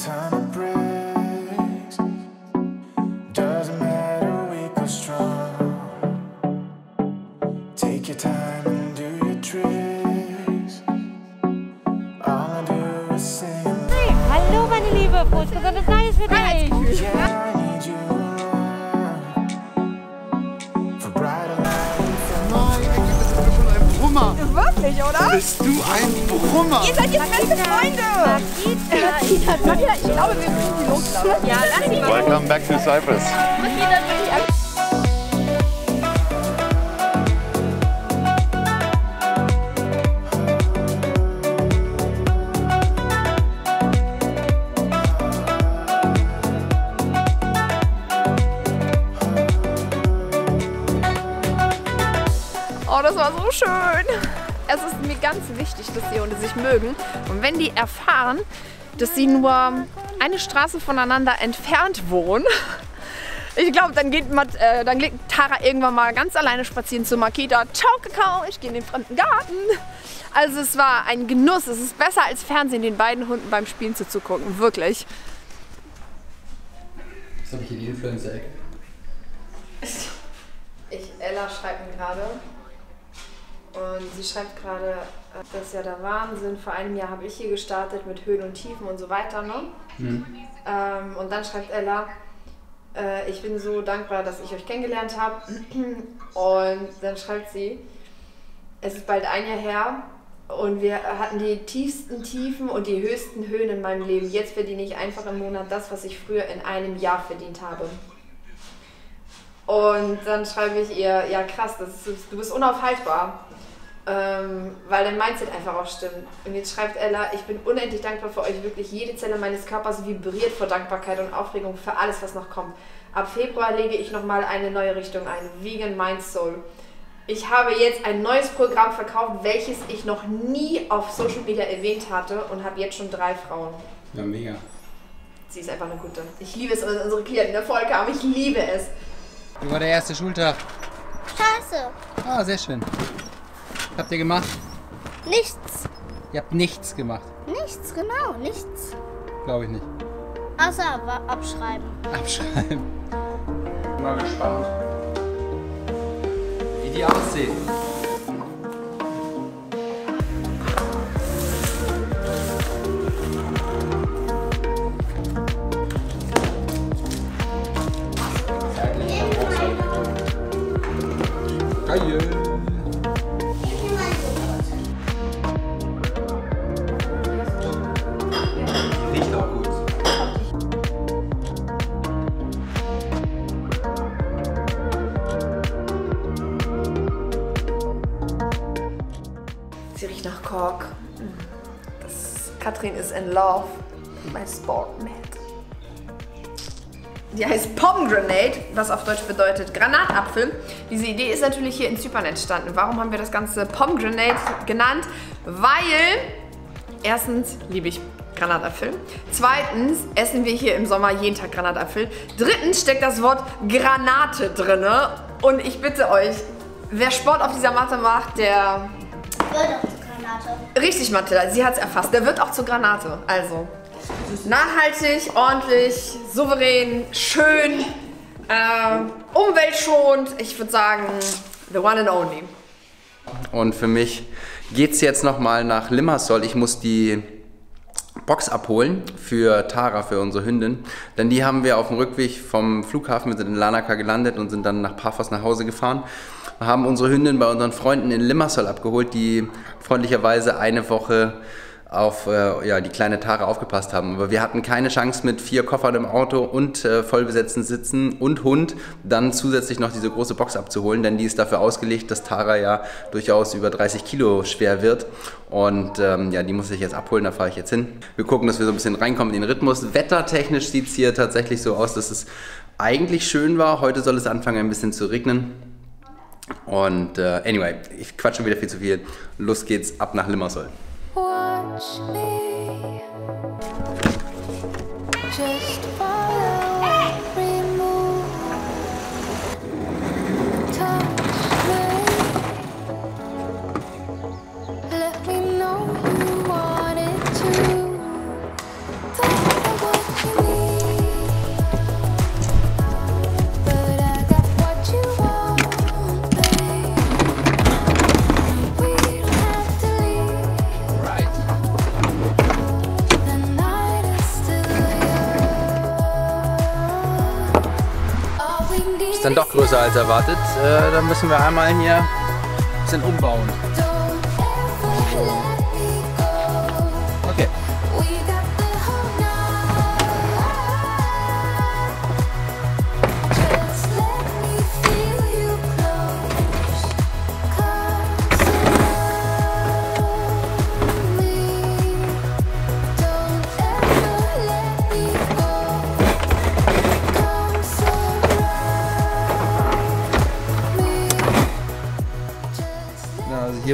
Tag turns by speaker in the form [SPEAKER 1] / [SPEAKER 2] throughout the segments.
[SPEAKER 1] time
[SPEAKER 2] Wirklich, oder?
[SPEAKER 3] Bist du ein Brummer?
[SPEAKER 2] Ihr seid jetzt beste Freunde.
[SPEAKER 4] Makita,
[SPEAKER 2] Martina, ich glaube, wir müssen die loslassen.
[SPEAKER 4] Ja, lass ihn.
[SPEAKER 5] Welcome back to Cyprus.
[SPEAKER 2] Ganz wichtig, dass die Hunde sich mögen. Und wenn die erfahren, dass sie nur eine Straße voneinander entfernt wohnen, ich glaube, dann geht, Mat- äh, dann geht Tara irgendwann mal ganz alleine spazieren zu Makita. Ciao, Kakao, ich gehe in den fremden Garten. Also es war ein Genuss. Es ist besser als Fernsehen, den beiden Hunden beim Spielen zuzugucken. Wirklich.
[SPEAKER 6] Was habe ich hier die Influencer-Ecke?
[SPEAKER 2] Ich, Ella schreibt mir gerade. Und sie schreibt gerade, das ist ja der Wahnsinn. Vor einem Jahr habe ich hier gestartet mit Höhen und Tiefen und so weiter. Ne?
[SPEAKER 6] Hm.
[SPEAKER 2] Ähm, und dann schreibt Ella, äh, ich bin so dankbar, dass ich euch kennengelernt habe. Und dann schreibt sie, es ist bald ein Jahr her und wir hatten die tiefsten Tiefen und die höchsten Höhen in meinem Leben. Jetzt verdiene ich einfach im Monat das, was ich früher in einem Jahr verdient habe. Und dann schreibe ich ihr, ja krass, ist, du bist unaufhaltbar. Ähm, weil dein Mindset einfach auch stimmt. Und jetzt schreibt Ella, ich bin unendlich dankbar für euch. Wirklich jede Zelle meines Körpers vibriert vor Dankbarkeit und Aufregung für alles, was noch kommt. Ab Februar lege ich nochmal eine neue Richtung ein. Vegan Mind Soul. Ich habe jetzt ein neues Programm verkauft, welches ich noch nie auf Social Media erwähnt hatte und habe jetzt schon drei Frauen.
[SPEAKER 6] Ja, mega.
[SPEAKER 2] Sie ist einfach eine gute. Ich liebe es, wenn unsere Klienten Erfolg haben. Ich liebe es.
[SPEAKER 6] Wie war der erste Schultag?
[SPEAKER 4] Scheiße.
[SPEAKER 6] Ah, sehr schön. Was habt ihr gemacht?
[SPEAKER 4] Nichts.
[SPEAKER 6] Ihr habt nichts gemacht.
[SPEAKER 4] Nichts, genau, nichts.
[SPEAKER 6] Glaube ich nicht.
[SPEAKER 4] Außer wa- abschreiben.
[SPEAKER 6] Abschreiben. Mal gespannt. Wie die aussehen.
[SPEAKER 2] Sie riecht nach Kork. Das, Katrin ist in love. My Sportmate. Die heißt Pomegranate, was auf Deutsch bedeutet Granatapfel. Diese Idee ist natürlich hier in Zypern entstanden. Warum haben wir das Ganze Pomegranate genannt? Weil erstens liebe ich Granatapfel. Zweitens essen wir hier im Sommer jeden Tag Granatapfel. Drittens steckt das Wort Granate drinne. Und ich bitte euch, wer Sport auf dieser Matte macht, der
[SPEAKER 4] Granate.
[SPEAKER 2] Richtig, Mathilda, sie hat es erfasst. Der wird auch zur Granate. Also, nachhaltig, ordentlich, souverän, schön, äh, umweltschonend. Ich würde sagen, the one and only.
[SPEAKER 6] Und für mich geht's jetzt nochmal nach Limassol. Ich muss die Box abholen für Tara, für unsere Hündin. Denn die haben wir auf dem Rückweg vom Flughafen, wir sind in Lanaka gelandet und sind dann nach Paphos nach Hause gefahren. Wir haben unsere Hündin bei unseren Freunden in Limassol abgeholt, die freundlicherweise eine Woche auf äh, ja, die kleine Tara aufgepasst haben. Aber wir hatten keine Chance mit vier Koffern im Auto und äh, vollbesetzten Sitzen und Hund dann zusätzlich noch diese große Box abzuholen, denn die ist dafür ausgelegt, dass Tara ja durchaus über 30 Kilo schwer wird. Und ähm, ja, die muss ich jetzt abholen, da fahre ich jetzt hin. Wir gucken, dass wir so ein bisschen reinkommen in den Rhythmus. Wettertechnisch sieht es hier tatsächlich so aus, dass es eigentlich schön war. Heute soll es anfangen ein bisschen zu regnen. Und äh, anyway, ich quatsch schon wieder viel zu viel. Los geht's ab nach Limassol.
[SPEAKER 7] Watch me. Just follow
[SPEAKER 6] größer als erwartet. Äh, dann müssen wir einmal hier ein bisschen umbauen.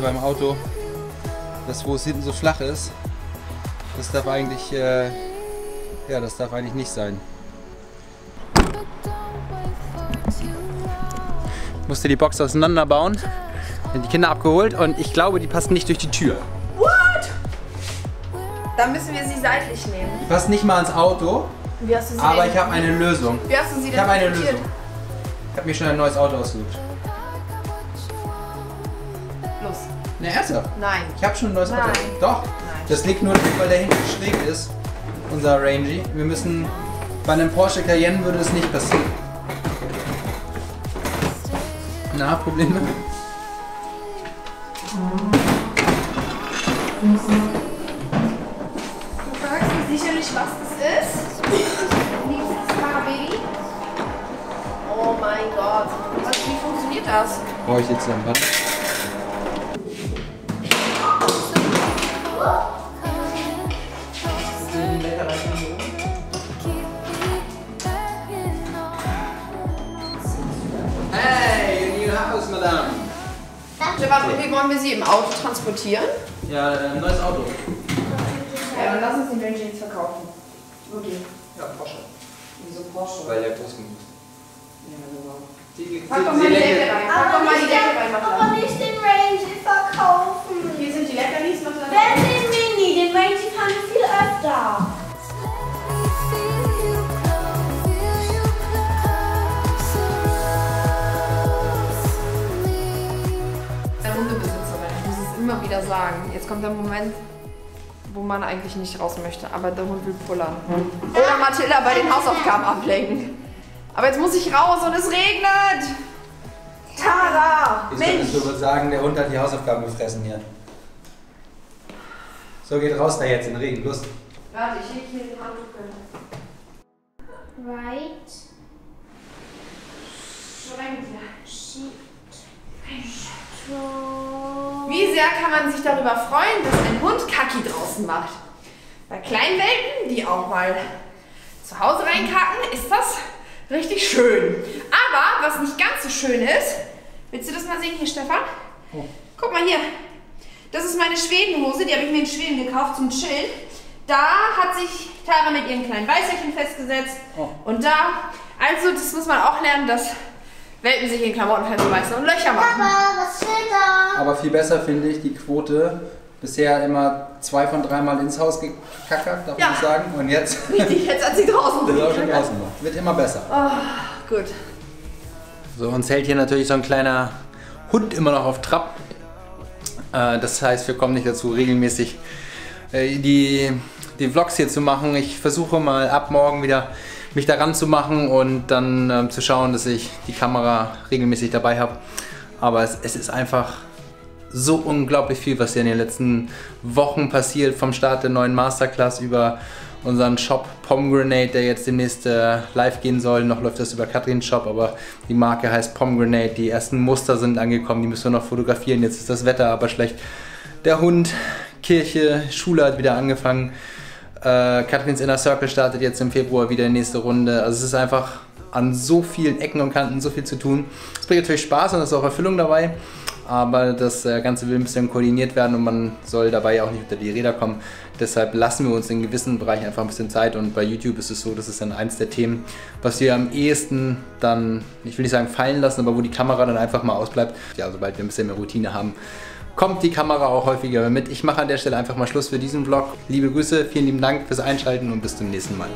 [SPEAKER 6] Beim Auto, das wo es hinten so flach ist, das darf eigentlich, äh, ja, das darf eigentlich nicht sein. Ich musste die Box auseinanderbauen, sind die Kinder abgeholt und ich glaube, die passen nicht durch die Tür.
[SPEAKER 2] Dann müssen wir sie seitlich nehmen.
[SPEAKER 6] Die passen nicht mal ins Auto,
[SPEAKER 2] Wie hast du sie
[SPEAKER 6] aber
[SPEAKER 2] denn,
[SPEAKER 6] ich habe eine Lösung.
[SPEAKER 2] Wie hast du sie
[SPEAKER 6] Ich
[SPEAKER 2] denn
[SPEAKER 6] habe eine? Lösung. Ich habe mir schon ein neues Auto ausgesucht. Ne, ernsthaft?
[SPEAKER 2] Nein.
[SPEAKER 6] Ich habe schon ein neues Auto.
[SPEAKER 2] Nein.
[SPEAKER 6] Doch. Das liegt nur, weil der hinten schräg ist, unser Rangy. Wir müssen, bei einem Porsche Cayenne würde das nicht passieren. Na, Probleme?
[SPEAKER 2] Du fragst mich sicherlich, was das ist. Liebstes Baby. Oh mein Gott. Was, wie funktioniert das?
[SPEAKER 6] Brauche ich jetzt ein Band?
[SPEAKER 2] Im Auto transportieren?
[SPEAKER 6] Ja, ein neues Auto.
[SPEAKER 2] Ja, dann lass uns den Range jetzt verkaufen. Okay.
[SPEAKER 6] Ja, Porsche.
[SPEAKER 2] Wieso Porsche?
[SPEAKER 6] Weil der groß genug ist.
[SPEAKER 2] Pack doch mal die Decke rein. Pack doch mal die Decke rein,
[SPEAKER 5] Aber
[SPEAKER 2] Madeleine.
[SPEAKER 5] nicht den Range verkaufen.
[SPEAKER 2] Hier sind die Leckerlis, Madeleine.
[SPEAKER 5] Wer den Mini? Den Range fahren wir viel öfter.
[SPEAKER 2] Sagen. Jetzt kommt der Moment, wo man eigentlich nicht raus möchte, aber der Hund will pullern. Oder Mathilda bei den Hausaufgaben ablenken. Aber jetzt muss ich raus und es regnet. Tara,
[SPEAKER 6] Ich
[SPEAKER 2] Mensch.
[SPEAKER 6] würde sagen, der Hund hat die Hausaufgaben gefressen hier. So, geht raus da jetzt in den Regen. Los.
[SPEAKER 2] Warte, ich lege hier den Handtuch.
[SPEAKER 5] Right.
[SPEAKER 2] Schränkle.
[SPEAKER 5] Sheet.
[SPEAKER 2] Wie sehr kann man sich darüber freuen, dass ein Hund Kaki draußen macht? Bei kleinen Welpen, die auch mal zu Hause reinkacken, ist das richtig schön. Aber was nicht ganz so schön ist, willst du das mal sehen hier, Stefan? Guck mal hier. Das ist meine Schwedenhose, die habe ich mir in Schweden gekauft zum Chillen. Da hat sich Tara mit ihren kleinen Weißerchen festgesetzt. Und da, also das muss man auch lernen, dass Welpen sich in Klamotten festbeißen und Löcher machen.
[SPEAKER 5] Papa, was steht da?
[SPEAKER 6] Aber viel besser finde ich die Quote. Bisher immer zwei von dreimal ins Haus gekackert, darf
[SPEAKER 2] Ja.
[SPEAKER 6] man sagen. Und jetzt
[SPEAKER 2] Richtig, jetzt hat sie draußen
[SPEAKER 6] ist auch schon draußen noch. Wird immer besser.
[SPEAKER 2] Gut.
[SPEAKER 6] So, uns hält hier natürlich so ein kleiner Hund immer noch auf Trab. Äh, das heißt, wir kommen nicht dazu, regelmäßig äh, die, die Vlogs hier zu machen. Ich versuche mal ab morgen wieder mich daran zu machen und dann ähm, zu schauen, dass ich die Kamera regelmäßig dabei habe. Aber es, es ist einfach so unglaublich viel, was hier in den letzten Wochen passiert. Vom Start der neuen Masterclass über unseren Shop Pomgranate, der jetzt demnächst äh, live gehen soll. Noch läuft das über Katrins Shop, aber die Marke heißt Pomgranate. Die ersten Muster sind angekommen, die müssen wir noch fotografieren. Jetzt ist das Wetter aber schlecht. Der Hund, Kirche, Schule hat wieder angefangen. Äh, Katrins Inner Circle startet jetzt im Februar wieder die nächste Runde. Also es ist einfach an so vielen Ecken und Kanten so viel zu tun. Es bringt natürlich Spaß und es ist auch Erfüllung dabei. Aber das äh, Ganze will ein bisschen koordiniert werden und man soll dabei auch nicht unter die Räder kommen. Deshalb lassen wir uns in gewissen Bereichen einfach ein bisschen Zeit und bei YouTube ist es so, das ist dann eins der Themen, was wir am ehesten dann, ich will nicht sagen fallen lassen, aber wo die Kamera dann einfach mal ausbleibt. Ja, sobald wir ein bisschen mehr Routine haben, kommt die Kamera auch häufiger mit. Ich mache an der Stelle einfach mal Schluss für diesen Vlog. Liebe Grüße, vielen lieben Dank fürs Einschalten und bis zum nächsten Mal.